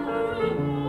Música